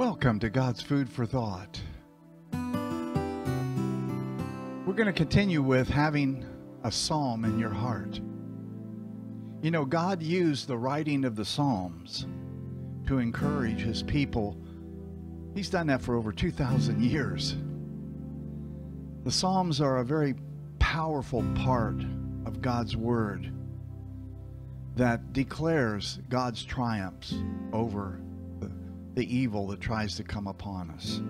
Welcome to God's Food for Thought. We're going to continue with having a psalm in your heart. You know, God used the writing of the Psalms to encourage his people. He's done that for over 2,000 years. The Psalms are a very powerful part of God's Word that declares God's triumphs over the, evil that tries to come upon us.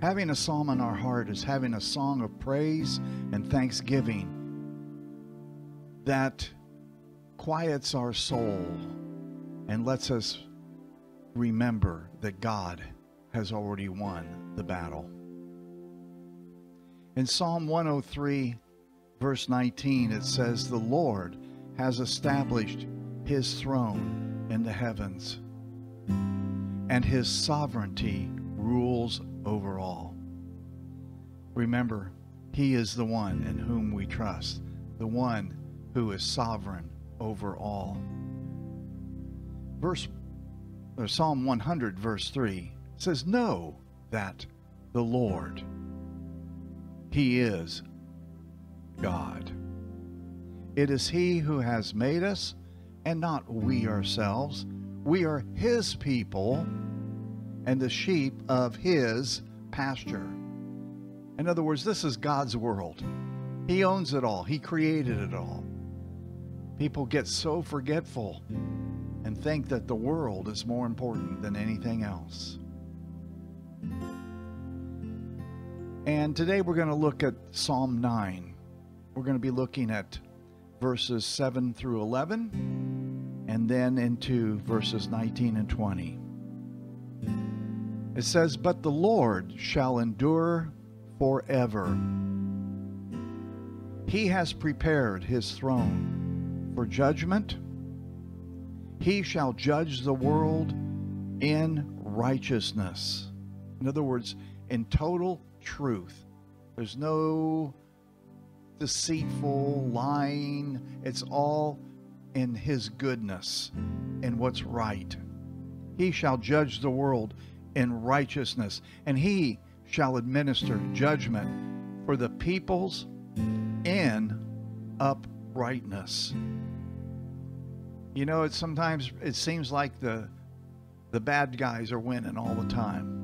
Having a psalm in our heart is having a song of praise and thanksgiving that quiets our soul and lets us remember that God has already won the battle. In Psalm 103, verse 19, it says, The Lord has established his throne in the heavens, and his sovereignty rules over all. Remember, he is the one in whom we trust, the one who is sovereign over all. Verse or Psalm 100 verse 3 says know that the Lord he is God. It is he who has made us and not we ourselves. We are his people and the sheep of his pasture. In other words, this is God's world. He owns it all. He created it all. People get so forgetful and think that the world is more important than anything else. And today we're going to look at Psalm 9. We're going to be looking at verses 7 through 11 and then into verses 19 and 20. It says, But the Lord shall endure forever. He has prepared his throne for judgment he shall judge the world in righteousness. In other words, in total truth. There's no deceitful lying. It's all in His goodness and what's right. He shall judge the world in righteousness, and He shall administer judgment for the peoples in uprightness. You know, it sometimes it seems like the the bad guys are winning all the time.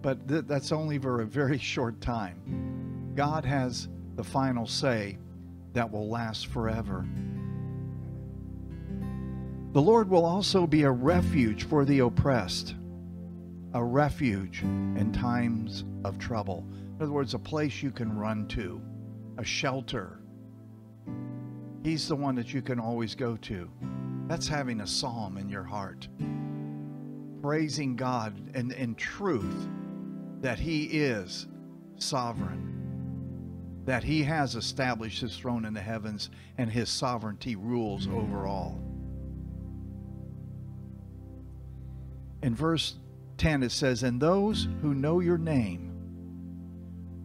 But th- that's only for a very short time. God has the final say that will last forever. The Lord will also be a refuge for the oppressed, a refuge in times of trouble. In other words, a place you can run to, a shelter He's the one that you can always go to. That's having a psalm in your heart. Praising God and in truth that He is sovereign, that He has established His throne in the heavens and His sovereignty rules over all. In verse 10, it says, And those who know your name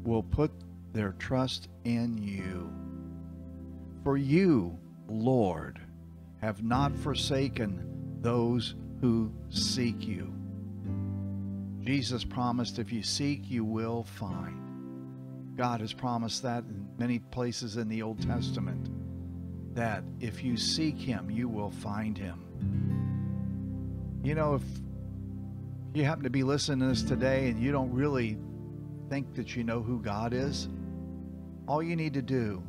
will put their trust in you. For you, Lord, have not forsaken those who seek you. Jesus promised, if you seek, you will find. God has promised that in many places in the Old Testament that if you seek Him, you will find Him. You know, if you happen to be listening to this today and you don't really think that you know who God is, all you need to do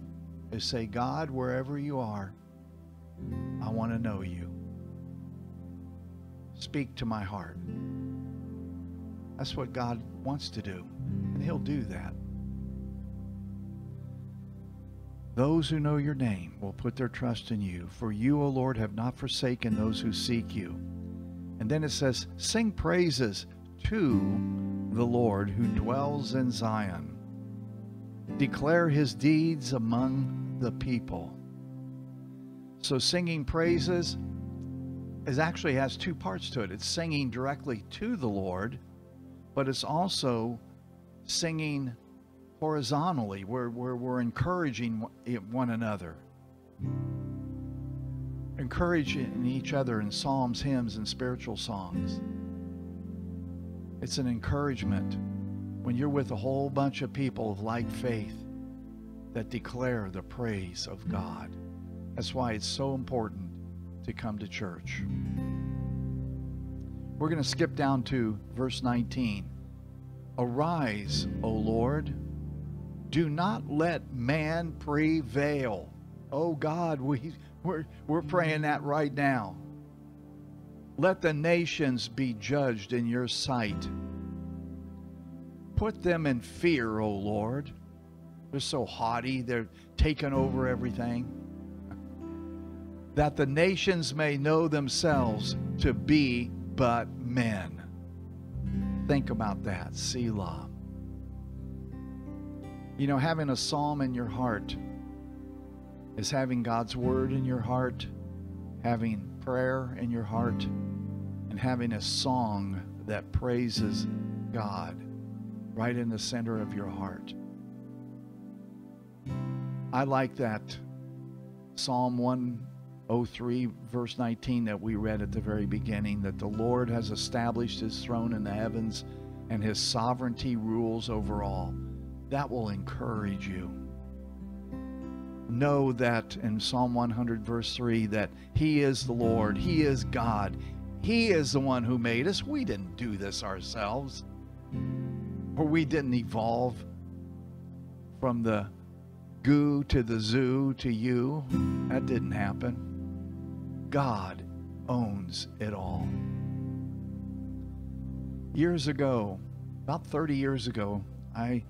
is say, God, wherever you are, I want to know you. Speak to my heart. That's what God wants to do, and He'll do that. Those who know your name will put their trust in you, for you, O Lord, have not forsaken those who seek you. And then it says, Sing praises to the Lord who dwells in Zion. Declare his deeds among the people. So singing praises is actually has two parts to it. It's singing directly to the Lord, but it's also singing horizontally where, where we're encouraging one another. Encouraging each other in psalms, hymns, and spiritual songs. It's an encouragement when you're with a whole bunch of people of like faith that declare the praise of God. That's why it's so important to come to church. We're going to skip down to verse 19. Arise, O Lord. Do not let man prevail. Oh God, we, we're, we're praying that right now. Let the nations be judged in your sight. Put them in fear, O Lord. They're so haughty, they're taking over everything. That the nations may know themselves to be but men. Think about that, Selah. You know, having a psalm in your heart is having God's word in your heart, having prayer in your heart, and having a song that praises God right in the center of your heart. I like that Psalm 103, verse 19, that we read at the very beginning that the Lord has established his throne in the heavens and his sovereignty rules over all. That will encourage you. Know that in Psalm 100, verse 3, that he is the Lord, he is God, he is the one who made us. We didn't do this ourselves, or we didn't evolve from the goo to the zoo to you. That didn't happen. God owns it all. Years ago, about 30 years ago, I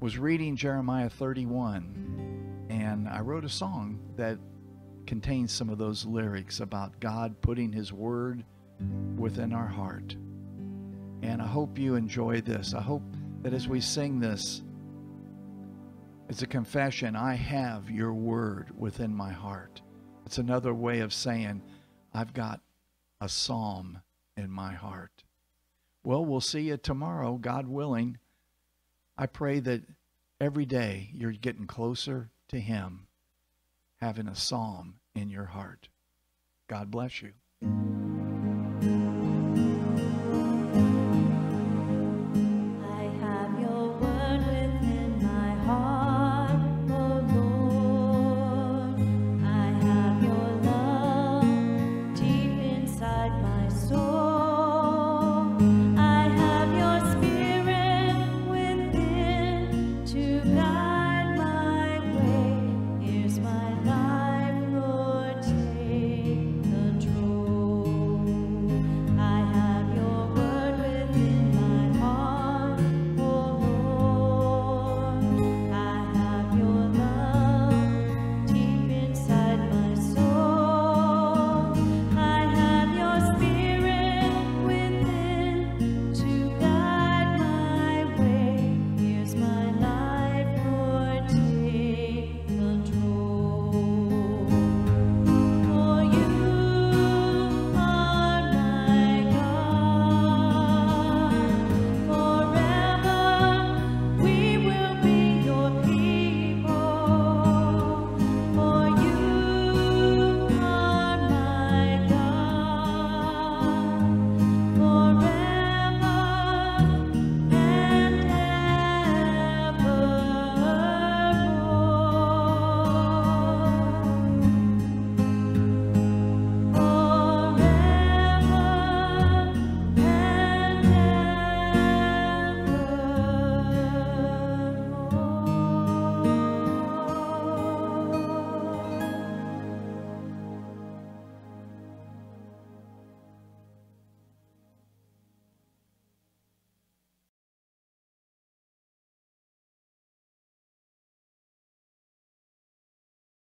was reading Jeremiah 31 and I wrote a song that contains some of those lyrics about God putting His Word within our heart. And I hope you enjoy this. I hope that as we sing this, it's a confession. I have your word within my heart. It's another way of saying, I've got a psalm in my heart. Well, we'll see you tomorrow, God willing. I pray that every day you're getting closer to Him having a psalm in your heart. God bless you.